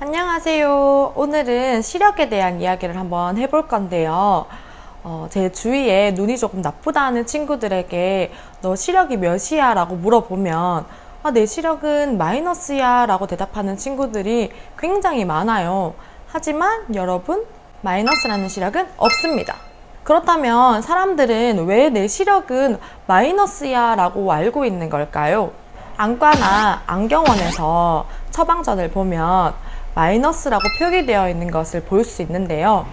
안녕하세요. 오늘은 시력에 대한 이야기를 한번 해볼 건데요. 어, 제 주위에 눈이 조금 나쁘다는 친구들에게 너 시력이 몇이야? 라고 물어보면 아, 내 시력은 마이너스야 라고 대답하는 친구들이 굉장히 많아요. 하지만 여러분, 마이너스라는 시력은 없습니다. 그렇다면 사람들은 왜 내 시력은 마이너스야 라고 알고 있는 걸까요? 안과나 안경원에서 처방전을 보면 마이너스라고 표기되어 있는 것을 볼 수 있는데요.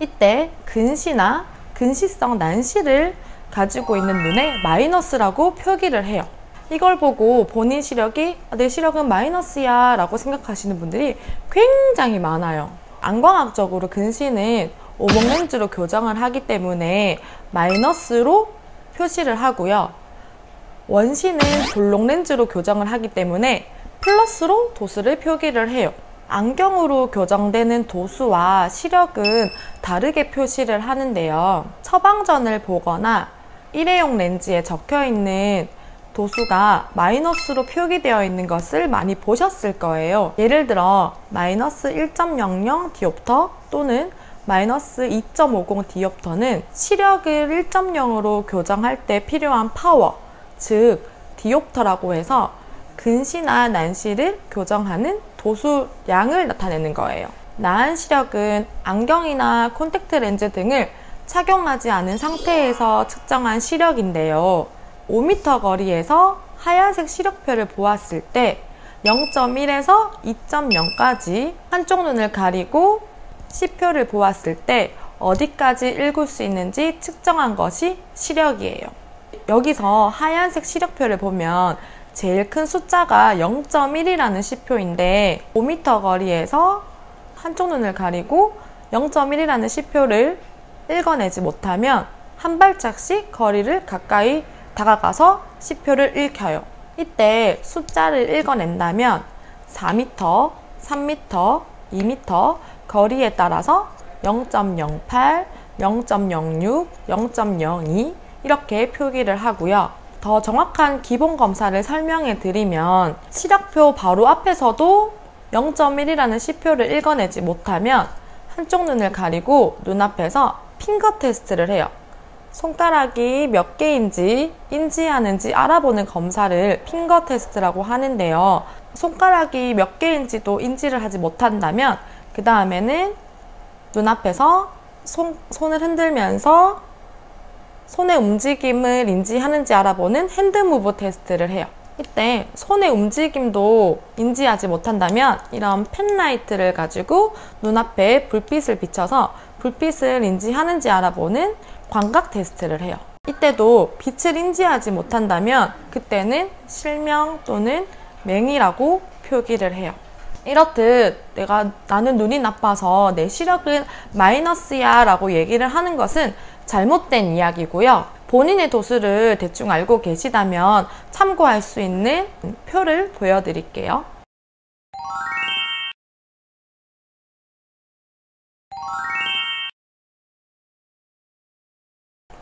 이때 근시나 근시성 난시를 가지고 있는 눈에 마이너스라고 표기를 해요. 이걸 보고 본인 시력이 아, 내 시력은 마이너스야 라고 생각하시는 분들이 굉장히 많아요. 안광학적으로 근시는 오목 렌즈로 교정을 하기 때문에 마이너스로 표시를 하고요. 원시는 볼록 렌즈로 교정을 하기 때문에 플러스로 도수를 표기를 해요. 안경으로 교정되는 도수와 시력은 다르게 표시를 하는데요. 처방전을 보거나 일회용 렌즈에 적혀 있는 도수가 마이너스로 표기되어 있는 것을 많이 보셨을 거예요. 예를 들어 마이너스 1.00 디옵터 또는 마이너스 2.50 디옵터는 시력을 1.0으로 교정할 때 필요한 파워, 즉 디옵터라고 해서 근시나 난시를 교정하는 도수량을 나타내는 거예요. 나안 시력은 안경이나 콘택트 렌즈 등을 착용하지 않은 상태에서 측정한 시력인데요. 5m 거리에서 하얀색 시력표를 보았을 때 0.1에서 2.0까지 한쪽 눈을 가리고 시표를 보았을 때 어디까지 읽을 수 있는지 측정한 것이 시력이에요. 여기서 하얀색 시력표를 보면 제일 큰 숫자가 0.1이라는 시표인데 5m 거리에서 한쪽 눈을 가리고 0.1이라는 시표를 읽어내지 못하면 한 발짝씩 거리를 가까이 다가가서 시표를 읽혀요. 이때 숫자를 읽어낸다면 4m, 3m, 2m 거리에 따라서 0.08, 0.06, 0.02 이렇게 표기를 하고요. 더 정확한 기본 검사를 설명해 드리면 시력표 바로 앞에서도 0.1이라는 시표를 읽어내지 못하면 한쪽 눈을 가리고 눈앞에서 핑거 테스트를 해요. 손가락이 몇 개인지 인지하는지 알아보는 검사를 핑거 테스트라고 하는데요. 손가락이 몇 개인지도 인지를 하지 못한다면 그 다음에는 눈앞에서 손, 손을 흔들면서 손의 움직임을 인지하는지 알아보는 hand move 테스트를 해요. 이때 손의 움직임도 인지하지 못한다면 이런 펜라이트를 가지고 눈앞에 불빛을 비춰서 불빛을 인지하는지 알아보는 광각 테스트를 해요. 이때도 빛을 인지하지 못한다면 그때는 실명 또는 맹이라고 표기를 해요. 이렇듯 내가 나는 눈이 나빠서 내 시력은 마이너스야 라고 얘기를 하는 것은 잘못된 이야기고요. 본인의 도수를 대충 알고 계시다면 참고할 수 있는 표를 보여드릴게요.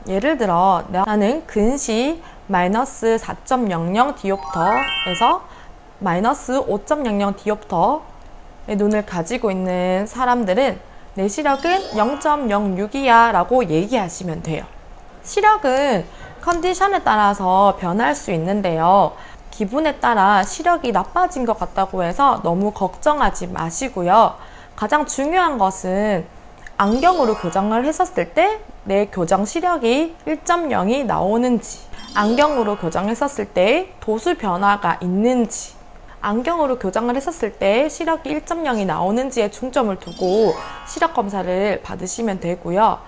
예를 들어 나는 근시 마이너스 4.00 디옵터에서 마이너스 5.00 디옵터의 눈을 가지고 있는 사람들은 내 시력은 0.06이야 라고 얘기하시면 돼요. 시력은 컨디션에 따라서 변할 수 있는데요. 기분에 따라 시력이 나빠진 것 같다고 해서 너무 걱정하지 마시고요. 가장 중요한 것은 안경으로 교정을 했었을 때 내 교정 시력이 1.0이 나오는지 안경으로 교정했었을 때 도수 변화가 있는지 안경으로 교정을 했었을 때 시력이 1.0이 나오는지에 중점을 두고 시력 검사를 받으시면 되고요.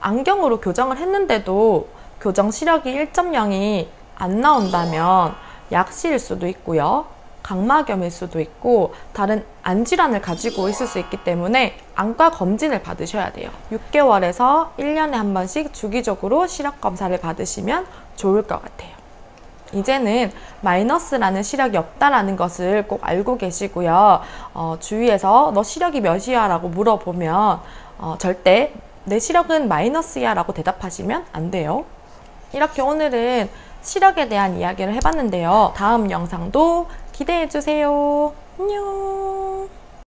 안경으로 교정을 했는데도 교정 시력이 1.0이 안 나온다면 약시일 수도 있고요. 각막염일 수도 있고 다른 안질환을 가지고 있을 수 있기 때문에 안과 검진을 받으셔야 돼요. 6개월에서 1년에 한 번씩 주기적으로 시력 검사를 받으시면 좋을 것 같아요. 이제는 마이너스라는 시력이 없다라는 것을 꼭 알고 계시고요. 어, 주위에서 너 시력이 몇이야? 라고 물어보면 어, 절대 내 시력은 마이너스야 라고 대답하시면 안 돼요. 이렇게 오늘은 시력에 대한 이야기를 해봤는데요. 다음 영상도 기대해 주세요. 안녕.